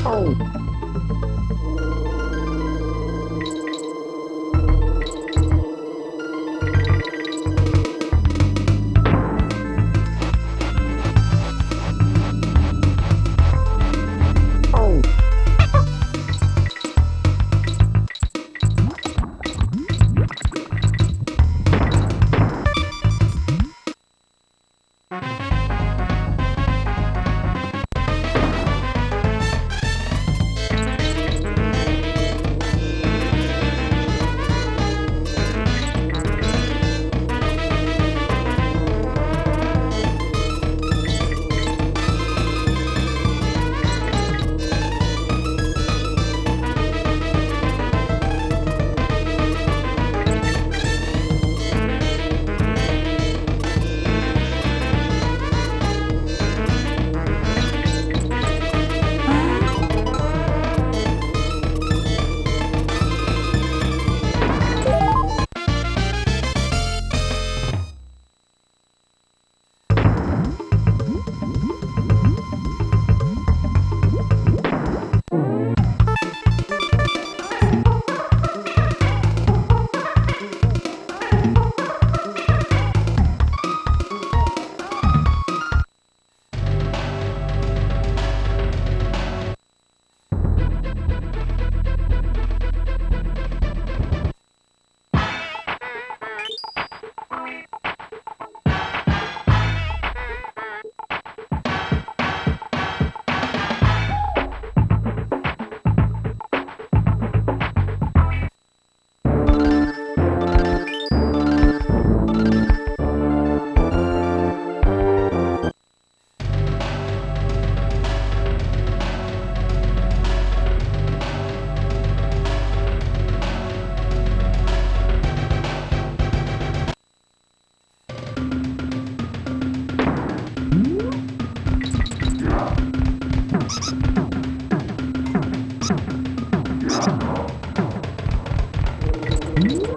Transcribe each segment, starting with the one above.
Tchau. Oh.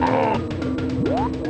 Ah!